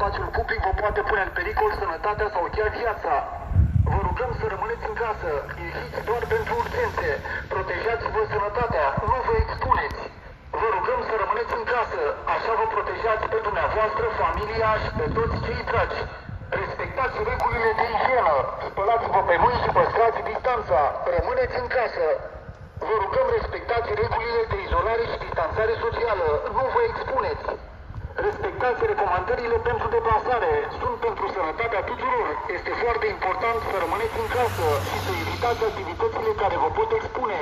spațiul public vă poate pune în pericol sănătatea sau chiar viața. Vă rugăm să rămâneți în casă, ieșiți doar pentru urgențe, protejați-vă sănătatea, nu vă expuneți. Vă rugăm să rămâneți în casă, așa vă protejați pe dumneavoastră, familia și pe toți cei dragi. Respectați regulile de igienă, spălați-vă pe mâini și păstrați distanța, rămâneți în casă. Vă rugăm respectați regulile de izolare și distanțare socială, nu vă expuneți. Respectați recomandările pentru deplasare. Sunt pentru sănătatea tuturor. Este foarte important să rămâneți în casă și să evitați activitățile care vă pot expune.